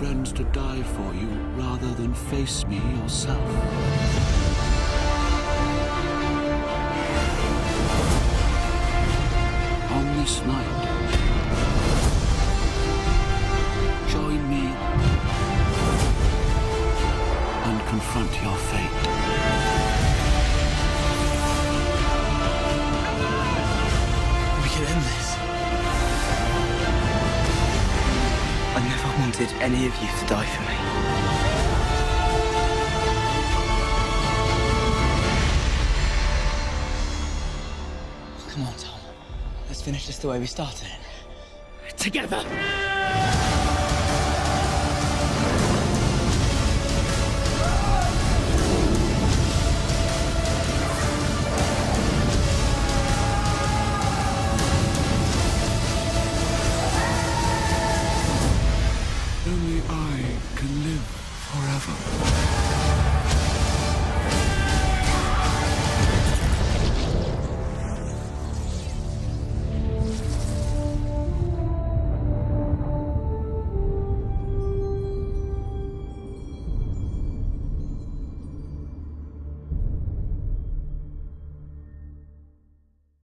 friends to die for you rather than face me yourself. On this night, join me and confront your fate. Wanted any of you to die for me. Come on, Tom. Let's finish this the way we started it. Together!